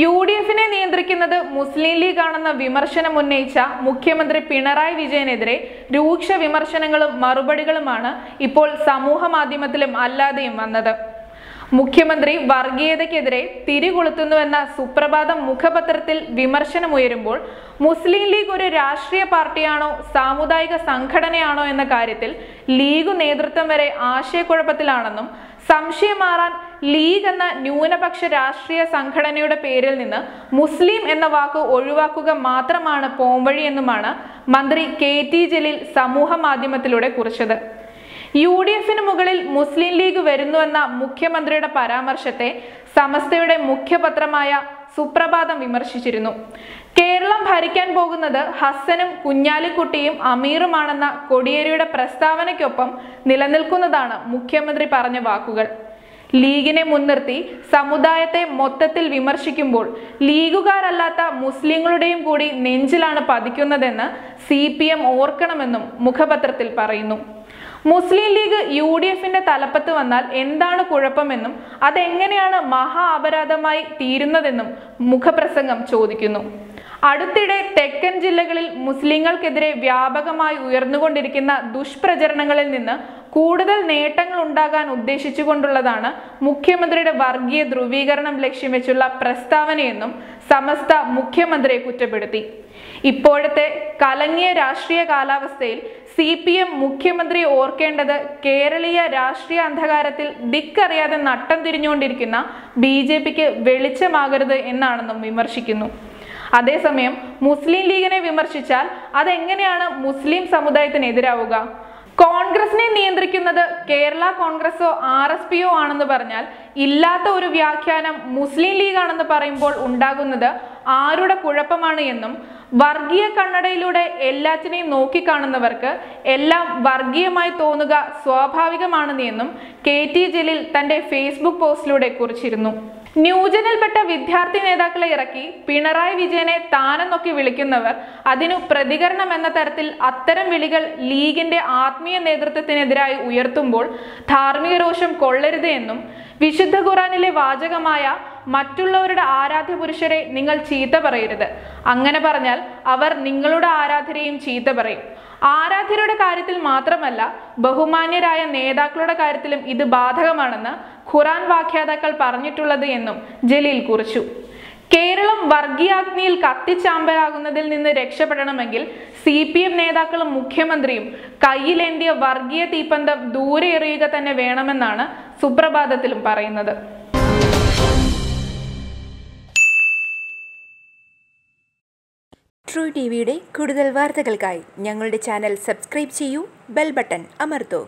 U D എഫിനെ നിയന്ത്രിക്കുന്നത് മുസ്ലിം league ആണെന്ന വിമർശനം ഉന്നയിച്ച മുഖ്യമന്ത്രി പിണറായി വിജയനെതിരെ രൂക്ഷ വിമർശനങ്ങളും മറുപടികളുമാണ് ഇപ്പോൾ സമൂഹ മാധ്യമത്തിലും അല്ലാതെയും വന്നത്. മുഖ്യമന്ത്രി വർഗീയതയ്ക്കെതിരെ തിരികൊളുത്തുന്നുവെന്ന സുപ്രഭാതം മുഖപത്രത്തിൽ വിമർശനമുയരുമ്പോൾ മുസ്ലിം ലീഗ് ഒരു രാഷ്ട്രീയ പാർട്ടിയാണോ സാമുദായിക സംഘടനയാണോ എന്ന കാര്യത്തിൽ ലീഗ് നേതൃത്വം വരെ ആശയക്കുഴപ്പത്തിലാണെന്നും സംശയം മാറാൻ ലീഗ് എന്ന ന്യൂനപക്ഷ രാഷ്ട്രീയ സംഘടനയുടെ പേരിൽ നിന്ന് മുസ്ലിം എന്ന വാക്ക് ഒഴിവാക്കുക മാത്രമാണ് പോംവഴി എന്നുമാണ് മന്ത്രി കെ ടി ജലീൽ സമൂഹ മാധ്യമത്തിലൂടെ കുറിച്ചത്. യു ഡി എഫിന് മുകളിൽ മുസ്ലിം ലീഗ് വരുന്നുവെന്ന മുഖ്യമന്ത്രിയുടെ പരാമർശത്തെ സമസ്തയുടെ മുഖ്യപത്രമായ സുപ്രഭാതം വിമർശിച്ചിരുന്നു. കേരളം ഭരിക്കാൻ പോകുന്നത് ഹസ്സനും കുഞ്ഞാലിക്കുട്ടിയും അമീറുമാണെന്ന കൊടിയേരിയുടെ പ്രസ്താവനയ്ക്കൊപ്പം നിലനിൽക്കുന്നതാണ് മുഖ്യമന്ത്രി പറഞ്ഞ വാക്കുകൾ. ലീഗിനെ മുൻനിർത്തി സമുദായത്തെ മൊത്തത്തിൽ വിമർശിക്കുമ്പോൾ ലീഗുകാരല്ലാത്ത മുസ്ലിങ്ങളുടെയും കൂടി നെഞ്ചിലാണ് പതിക്കുന്നതെന്ന് സി പി എം ഓർക്കണമെന്നും മുഖപത്രത്തിൽ പറയുന്നു. മുസ്ലിം ലീഗ് യു ഡി എഫിന്റെ തലപ്പത്ത് വന്നാൽ എന്താണ് കുഴപ്പമെന്നും അതെങ്ങനെയാണ് മഹാ അപരാധമായി തീരുന്നതെന്നും മുഖപ്രസംഗം ചോദിക്കുന്നു. അടുത്തിടെ തെക്കൻ ജില്ലകളിൽ മുസ്ലിങ്ങൾക്കെതിരെ വ്യാപകമായി ഉയർന്നുകൊണ്ടിരിക്കുന്ന ദുഷ്പ്രചരണങ്ങളിൽ നിന്ന് കൂടുതൽ നേട്ടങ്ങൾ ഉണ്ടാകാൻ ഉദ്ദേശിച്ചുകൊണ്ടുള്ളതാണ് മുഖ്യമന്ത്രിയുടെ വർഗീയ ധ്രുവീകരണം ലക്ഷ്യം വെച്ചുള്ള പ്രസ്താവനയെന്നും സമസ്ത മുഖ്യമന്ത്രിയെ കുറ്റപ്പെടുത്തി. ഇപ്പോഴത്തെ കലങ്ങിയ രാഷ്ട്രീയ കാലാവസ്ഥയിൽ സി പി എം മുഖ്യമന്ത്രി ഓർക്കേണ്ടത് കേരളീയ രാഷ്ട്രീയ അന്ധകാരത്തിൽ ദിക്കറിയാതെ നട്ടം തിരിഞ്ഞുകൊണ്ടിരിക്കുന്ന ബി ജെ പിക്ക് വെളിച്ചമാകരുത് എന്നാണെന്നും വിമർശിക്കുന്നു. അതേസമയം മുസ്ലിം ലീഗിനെ വിമർശിച്ചാൽ അതെങ്ങനെയാണ് മുസ്ലിം സമുദായത്തിനെതിരാവുക കോൺഗ്രസിനെ നിയന്ത്രിക്കുന്നത് കേരള കോൺഗ്രസോ ആർ എസ് പിയോ ആണെന്ന് പറഞ്ഞാൽ ഇല്ലാത്ത ഒരു വ്യാഖ്യാനം മുസ്ലിം ലീഗ് ആണെന്ന് പറയുമ്പോൾ ഉണ്ടാകുന്നത് ആരുടെ കുഴപ്പമാണ് എന്നും വർഗീയ കണ്ണടയിലൂടെ എല്ലാറ്റിനെയും നോക്കിക്കാണുന്നവർക്ക് എല്ലാം വർഗീയമായി തോന്നുക സ്വാഭാവികമാണെന്ന് എന്നും കെ ടി ജലീൽ തന്റെ ഫേസ്ബുക്ക് പോസ്റ്റിലൂടെ കുറിച്ചിരുന്നു. ന്യൂജനിൽപ്പെട്ട വിദ്യാർത്ഥി നേതാക്കളെ ഇറക്കി പിണറായി വിജയനെ താനെന്നൊക്കെ വിളിക്കുന്നവർ അതിനു പ്രതികരണം എന്ന തരത്തിൽ അത്തരം വിളികൾ ലീഗിന്റെ ആത്മീയ നേതൃത്വത്തിനെതിരായി ഉയർത്തുമ്പോൾ ധാർമ്മിക രോഷം കൊള്ളരുത് എന്നും വിശുദ്ധ ഖുറാനിലെ വാചകമായ മറ്റുള്ളവരുടെ ആരാധ്യ പുരുഷരെ നിങ്ങൾ ചീത്ത പറയരുത്. അങ്ങനെ പറഞ്ഞാൽ അവർ നിങ്ങളുടെ ആരാധ്യരെയും ചീത്ത പറയും. ആരാധ്യരുടെ കാര്യത്തിൽ മാത്രമല്ല ബഹുമാന്യരായ നേതാക്കളുടെ കാര്യത്തിലും ഇത് ബാധകമാണെന്ന് ഖുറാൻ വാഖ്യാതാക്കൾ പറഞ്ഞിട്ടുള്ളത് എന്നും ജലീൽ കുറിച്ചു. കേരളം വർഗീയാഗ്നിയിൽ കത്തിച്ചാമ്പലാകുന്നതിൽ നിന്ന് രക്ഷപ്പെടണമെങ്കിൽ സി പി എം നേതാക്കളും മുഖ്യമന്ത്രിയും കയ്യിലേന്തിയ വർഗീയ തീപ്പന്തം ദൂരെ എറിയുക തന്നെ വേണമെന്നാണ് സുപ്രഭാതത്തിലും പറയുന്നത്. ട്രൂ ടി വിയുടെ കൂടുതൽ വാർത്തകൾക്കായി ഞങ്ങളുടെ ചാനൽ സബ്സ്ക്രൈബ് ചെയ്യൂ ബെൽ ബട്ടൺ അമർത്തൂ.